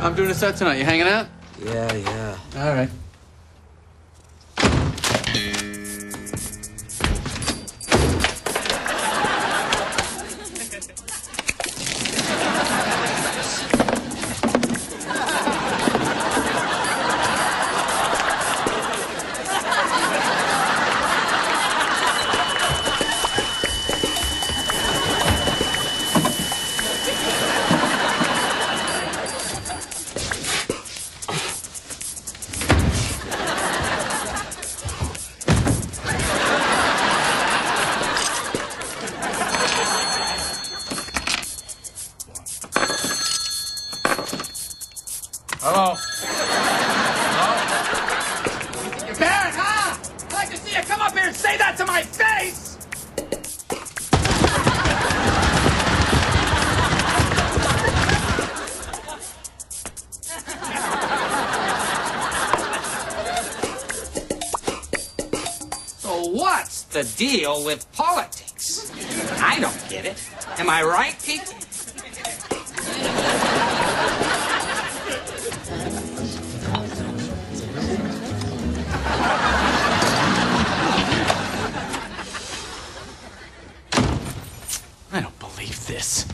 I'm doing a set tonight. You hanging out? Yeah, yeah. All right. Hello. Barrett, huh? I'd like to see you come up here and say that to my face! So what's the deal with politics? I don't get it. Am I right, people? this.